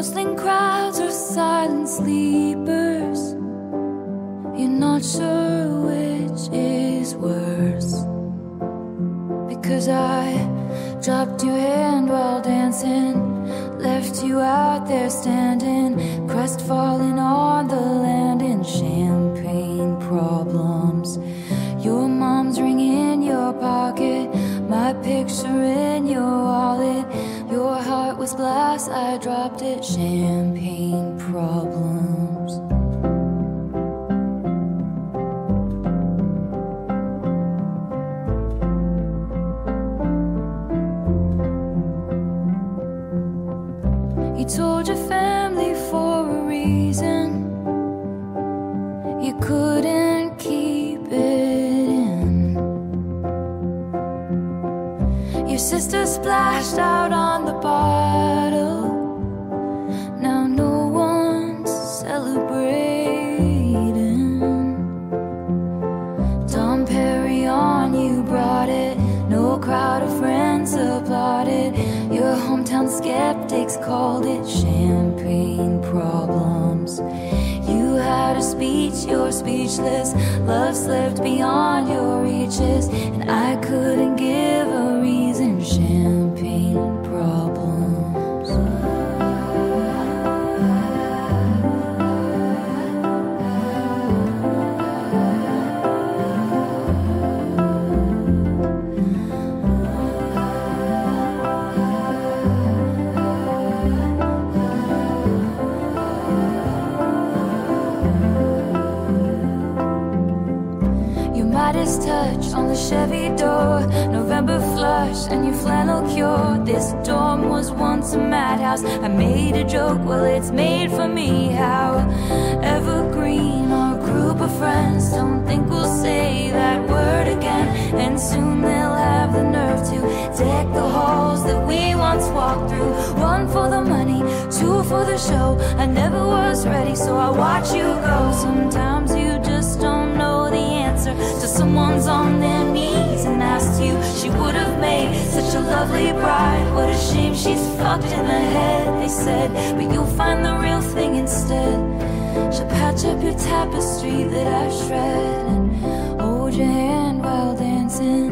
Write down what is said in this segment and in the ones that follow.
Bustling crowds or silent sleepers. You're not sure which is worse. Because I dropped your hand while dancing, left you out there standing, crestfallen on the land in champagne problems. Your mom's ring in your pocket, my picture in your wallet. Was glass, I dropped it, champagne problems. You told your family for a reason. You couldn't keep it in. Your sister splashed out on skeptics called it champagne problems. You had a speech, you're speechless. Love slipped beyond your reaches, and I couldn't give Midas touch on the Chevy door, November flush and your flannel cure. This dorm was once a madhouse. I made a joke, well, it's made for me. How evergreen our group of friends. Don't think we'll say that word again, and soon they'll have the nerve to deck the halls that we once walked through. One for the money, two for the show. I never was ready, so I watch you go. Sometimes you someone's on their knees and asked you. She would have made such a lovely bride. What a shame she's fucked in the head, they said. But you'll find the real thing instead. She'll patch up your tapestry that I've shred and hold your hand while dancing.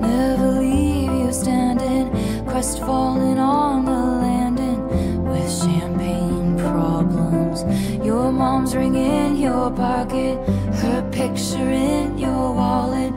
Never leave you standing, crestfallen on the landing with champagne problems. Your mom's ring in your pocket, her picture in your wallet.